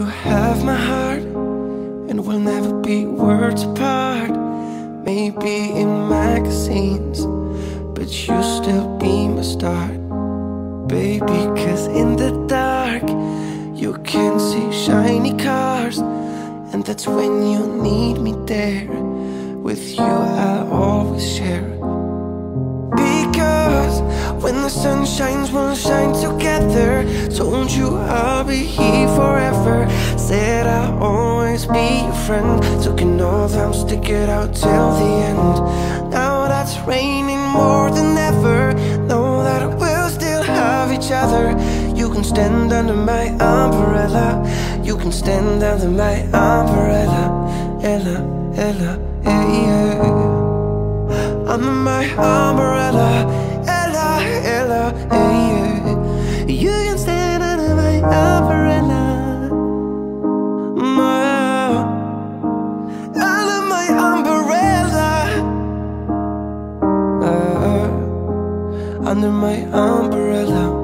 You have my heart, and we'll never be worlds apart. Maybe in magazines, but you'll still be my star. Baby, cause in the dark, you can see shiny cars, and that's when you need me there. With you, I'll always share. Because when the sun shines, we'll shine together. Told you I'll be here forever. Said I'll always be your friend. Took an oath, I'm stick it out till the end. Now that's raining more than ever. Know that we'll still have each other. You can stand under my umbrella. You can stand under my umbrella. Ella, Ella, yeah, yeah. Under my umbrella, under my umbrella.